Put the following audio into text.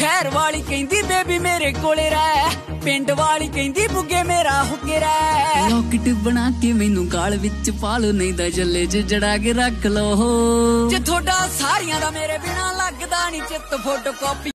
ਸ਼ਹਿਰ ਵਾਲੀ ਕਹਿੰਦੀ ਬੇਬੀ ਮੇਰੇ ਕੋਲੇ ਰਹਿ। ਪਿੰਡ ਵਾਲੀ ਕਹਿੰਦੀ ਬੁੱਗੇ ਮੇਰਾ ਹੁੱਕੇ ਰਹਿ। ਲੋਕਟ ਬਣਾ ਕੇ ਮੈਨੂੰ ਗਾਲ ਵਿੱਚ ਪਾ ਲੋ ਨਹੀਂ ਤਾਂ ਜੱਲੇ 'ਚ ਜੜਾ ਕੇ ਰੱਖ ਲੋ ਜੇ ਤੁਹਾਡਾ ਸਾਰੀਆਂ ਦਾ ਮੇਰੇ ਬਿਨਾ ਲੱਗਦਾ ਨਹੀਂ ਚਿੱਤ ਫੋਟੋ ਕਾਪੀ